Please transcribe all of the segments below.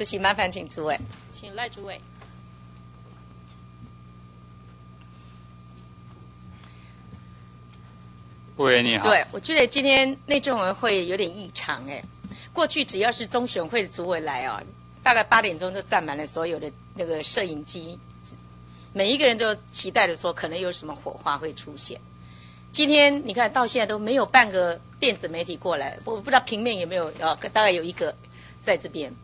主席麻烦请诸位。请赖主委。委员你好。对，我觉得今天内政委员会有点异常哎。过去只要是中选会的主委来啊，大概八点钟就站满了所有的那个摄影机，每一个人都期待着说可能有什么火花会出现。今天你看到现在都没有半个电子媒体过来，我不知道平面有没有啊？大概有一个在这边，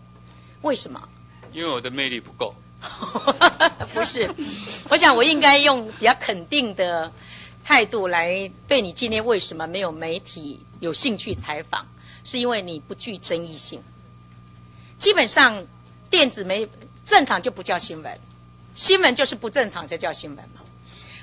为什么？因为我的魅力不够。不是，我想我应该用比较肯定的态度来对你今天为什么没有媒体有兴趣采访，是因为你不具争议性。基本上电子媒正常就不叫新闻，新闻就是不正常才叫新闻嘛。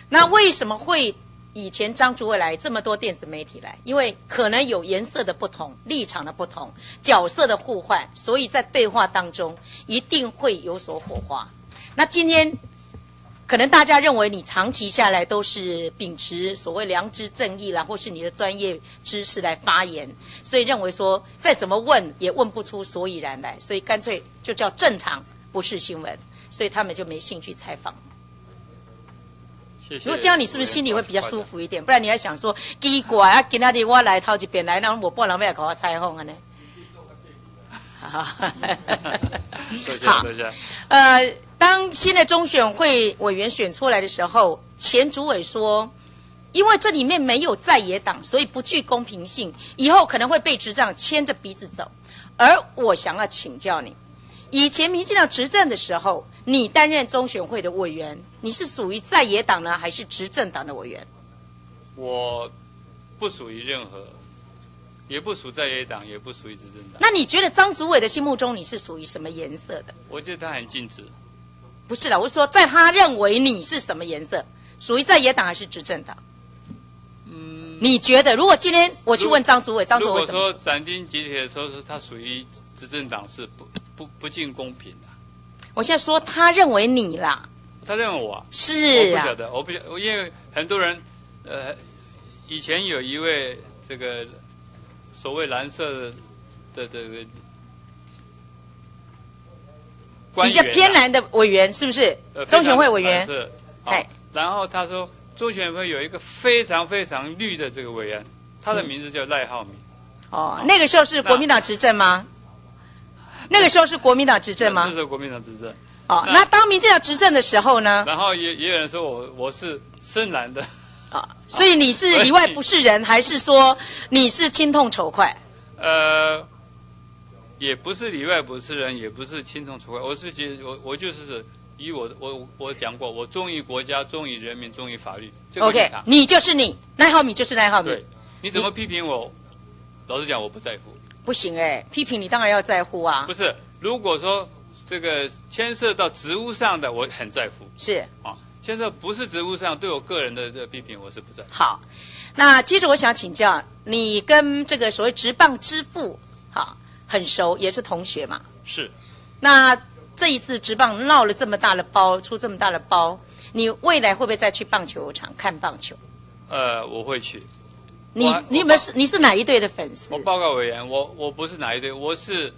那为什么会以前张主委来这么多电子媒体来？因为可能有颜色的不同、立场的不同、角色的互换，所以在对话当中一定会有所火花。那今天可能大家认为你长期下来都是秉持所谓良知正义啦，或是你的专业知识来发言，所以认为说再怎么问也问不出所以然来，所以干脆就叫正常，不是新闻，所以他们就没兴趣采访。谢谢。如果这样，你是不是心里会比较舒服一点？不然你还想说奇怪啊，今天的我来掏一遍来，那我不能要搞我采访啊呢？好。呃。当新的中选会委员选出来的时候，前主委说，因为这里面没有在野党，所以不具公平性，以后可能会被执政牵着鼻子走。而我想要请教你，以前民进党执政的时候，你担任中选会的委员，你是属于在野党呢，还是执政党的委员？我不属于任何，也不属在野党，也不属于执政党。那你觉得张主委的心目中你是属于什么颜色的？我觉得他很尽职。不是的，我是说，在他认为你是什么颜色，属于在野党还是执政党？嗯，你觉得如果今天我去问张主委，张主委怎么说？斩钉截铁的说，是他属于执政党，是不不不尽公平的。我现在说他认为你啦，他认为我是我不晓得，我不晓，因为很多人呃，以前有一位这个所谓蓝色的这个。比较偏蓝的委员是不是？呃中选会委员是。然后他说，中选会有一个非常非常绿的这个委员，他的名字叫赖浩明。哦，那个时候是国民党执政吗？那个时候是国民党执政吗？那时候国民党执政。哦，那当民进党执政的时候呢？然后也也有人说我我是深蓝的。啊，所以你是里外不是人，还是说你是亲痛仇快？呃。也不是里外不是人，也不是亲痛仇快。我是觉我我就是以我我我讲过，我忠于国家，忠于人民，忠于法律。这个 OK，你就是你，赖浩米就是赖浩米。对，你怎么批评我？老实讲，我不在乎。不行哎，批评你当然要在乎啊。不是，如果说这个牵涉到职务上的，我很在乎。是啊，牵涉不是职务上对我个人的这批评，我是不在乎。好，那接着我想请教你跟这个所谓职棒之父，好。很熟，也是同学嘛。是。那这一次职棒闹了这么大的包，出这么大的包，你未来会不会再去棒球场看棒球？呃，我会去。你你有没有是你是哪一队的粉丝？我报告委员，我我不是哪一队，我是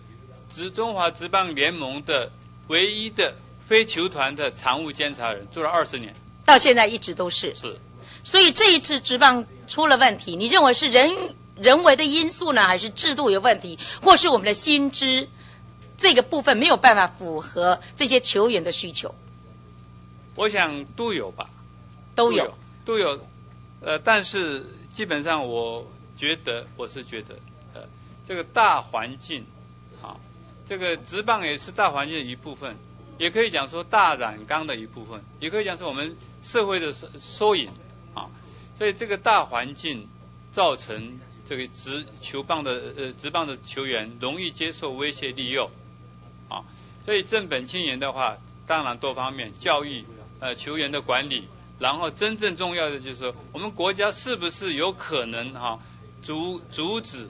职中华职棒联盟的唯一的非球团的常务监察人，做了二十年。到现在一直都是。是。所以这一次职棒出了问题，你认为是人？人为的因素呢，还是制度有问题，或是我们的薪资这个部分没有办法符合这些球员的需求？我想都有吧，都有，都有。呃，但是基本上我觉得，我是觉得，呃，这个大环境，啊，这个职棒也是大环境的一部分，也可以讲说大染缸的一部分，也可以讲是我们社会的缩缩影，啊，所以这个大环境造成。这个直球棒的呃直棒的球员容易接受威胁利诱，啊，所以正本清源的话，当然多方面教育呃球员的管理，然后真正重要的就是说，我们国家是不是有可能哈阻阻止、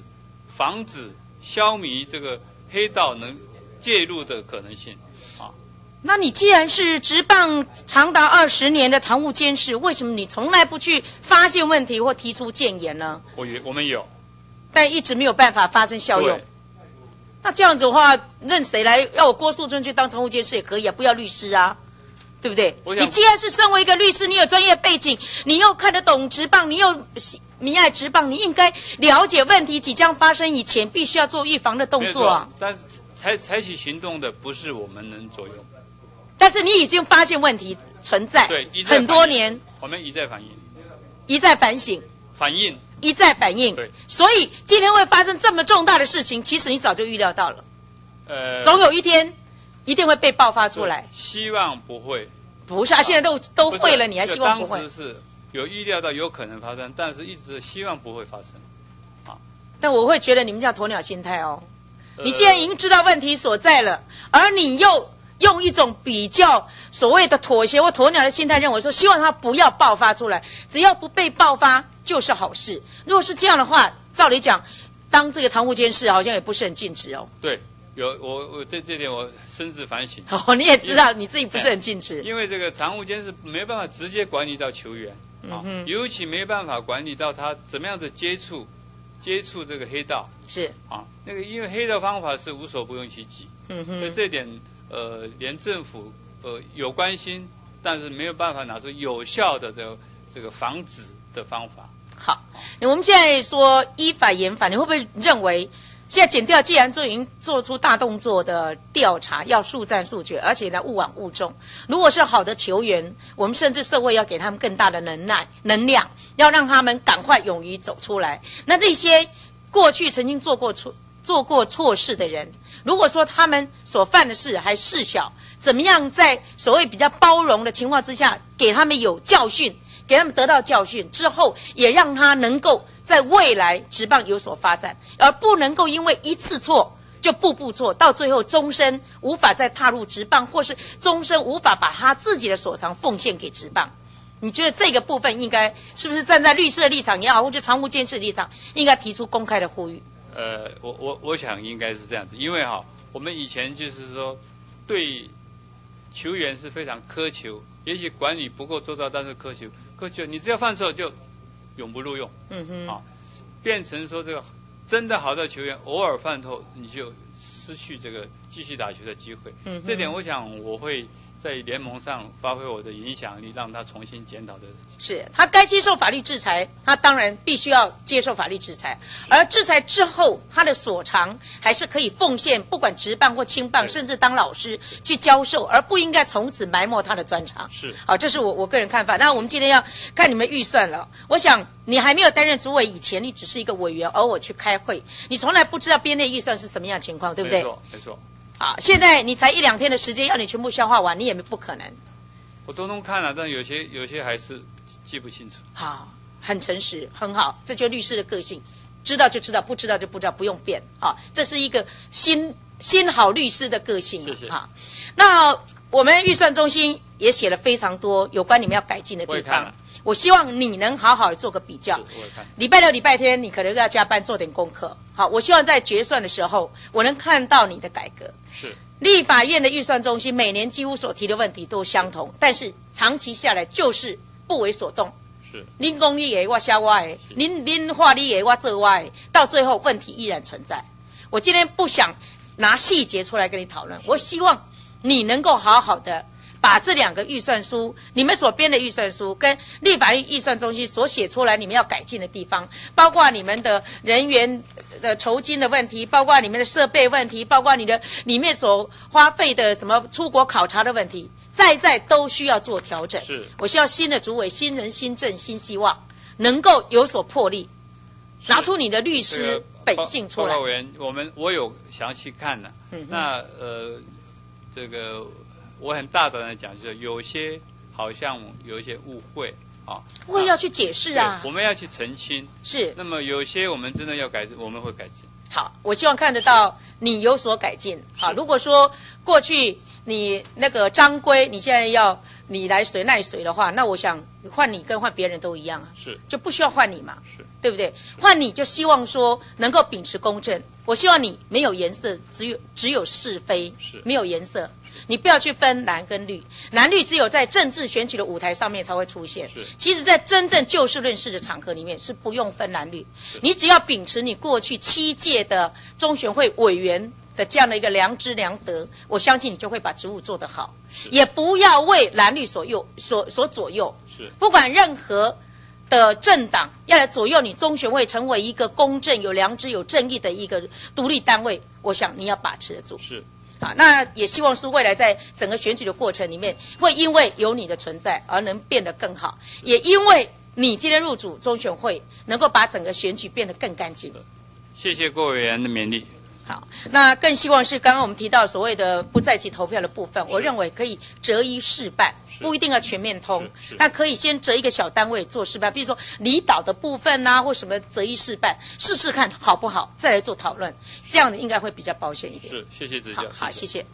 防止、消弭这个黑道能介入的可能性？那你既然是执棒长达二十年的常务监事，为什么你从来不去发现问题或提出建言呢？我有，我们有，但一直没有办法发生效用。那这样子的话，任谁来要我郭素春去当常务监事也可以啊，不要律师啊，对不对？你既然是身为一个律师，你有专业背景，你又看得懂职棒，你又喜迷爱职棒，你应该了解问题即将发生以前，必须要做预防的动作啊。但是采采取行动的不是我们能左右。但是你已经发现问题存在，对，很多年，我们一再反映，一再反省，反映一再反应。对，所以今天会发生这么重大的事情，其实你早就预料到了，呃，总有一天一定会被爆发出来。希望不会。不是啊，现在都都会了，你还就希望不会当时？是有预料到有可能发生，但是一直希望不会发生。但我会觉得你们叫鸵鸟心态哦。呃你既然已经知道问题所在了，而你又用一种比较所谓的妥协或鸵鸟的心态，认为说希望它不要爆发出来，只要不被爆发就是好事。如果是这样的话，照理讲，当这个常务监事好像也不是很尽职哦。对，有我我这这点我深自反省。哦，你也知道你自己不是很尽职。因为这个常务监是没办法直接管理到球员，啊嗯，尤其没办法管理到他怎么样的接触接触这个黑道是，啊，那个因为黑道方法是无所不用其极，嗯所以哼，这点呃连政府呃有关心，但是没有办法拿出有效的这个这个防止的方法。好。我们现在说依法严法，你会不会认为现在检调既然就已经做出大动作的调查，要速战速决，而且呢勿往勿重。如果是好的球员，我们甚至社会要给他们更大的能耐、能量，要让他们赶快勇于走出来。那那些过去曾经做过错、做过错事的人，如果说他们所犯的事还事小，怎么样在所谓比较包容的情况之下，给他们有教训，给他们得到教训之后，也让他能够在未来职棒有所发展，而不能够因为一次错就步步错，到最后终身无法再踏入职棒，或是终身无法把他自己的所长奉献给职棒。你觉得这个部分应该是不是站在律师的立场也好，或者常务监事立场，应该提出公开的呼吁？呃，我我我想应该是这样子，因为哈，我们以前就是说对球员是非常苛求，也许管理不够周到，但是苛求苛求，你只要犯错就永不录用。嗯哼，啊，变成说这个真的好的球员偶尔犯错，你就失去这个继续打球的机会。嗯这点我想我会在联盟上发挥我的影响力，让他重新检讨的。是他该接受法律制裁，他当然必须要接受法律制裁。而制裁之后，他的所长还是可以奉献，不管职棒或轻棒，甚至当老师去教授，而不应该从此埋没他的专长。是好，这是我我个人看法。那我们今天要看你们预算了。我想你还没有担任主委以前，你只是一个委员，而我去开会，你从来不知道编内预算是什么样的情况，对不对？没错，没错。好，现在你才一两天的时间，要你全部消化完，你也不可能。我通通看了，但有些有些还是记不清楚。好，很诚实，很好，这就是律师的个性，知道就知道，不知道就不知道，不用变啊，这是一个新新好律师的个性啊。谢谢好，那我们预算中心也写了非常多有关你们要改进的地方我希望你能好好地做个比较。礼拜六、礼拜天你可能要加班做点功课。好，我希望在决算的时候，我能看到你的改革。是立法院的预算中心每年几乎所提的问题都相同，但是长期下来就是不为所动。是您公你也，我写我的；您您画你也，我做我的，到最后问题依然存在。我今天不想拿细节出来跟你讨论，我希望你能够好好的把这两个预算书，你们所编的预算书跟立法院预算中心所写出来你们要改进的地方，包括你们的人员的酬金的问题，包括你们的设备问题，包括你的里面所花费的什么出国考察的问题，在在都需要做调整。是我希望新的主委、新人、新政、新希望，能够有所魄力，拿出你的律这师本性出来报告。委员，我们我有详细看了。嗯那呃，这个我很大胆的讲，就是有些好像有一些误会啊。我也要去解释啊我们要去澄清。是那么有些我们真的要改，我们会改进。好，我希望看得到你有所改进。好，如果说过去你那个张规，你现在要你来随奈随的话，那我想换你跟换别人都一样啊，是就不需要换你嘛。是对不对？换你就希望说能够秉持公正，我希望你没有颜色，只有只有是非，是没有颜色。你不要去分蓝跟绿，蓝绿只有在政治选举的舞台上面才会出现。是其实，在真正就事论事的场合里面是不用分蓝绿，你只要秉持你过去七届的中选会委员的这样的一个良知良德，我相信你就会把职务做得好，也不要为蓝绿所右所所左右。是不管任何的政党要来左右你中选会成为一个公正、有良知、有正义的一个独立单位，我想你要把持得住。是啊，那也希望是未来在整个选举的过程里面，会因为有你的存在而能变得更好，也因为你今天入主中选会，能够把整个选举变得更干净。谢谢郭委员的勉励。好，那更希望是刚刚我们提到所谓的不在籍投票的部分，我认为可以择一试办，不一定要全面通是是，那可以先择一个小单位做试办，比如说离岛的部分呐、或什么择一试办，试试看好不好，再来做讨论，这样的应该会比较保险一点。是，谢谢指教。好好，谢谢。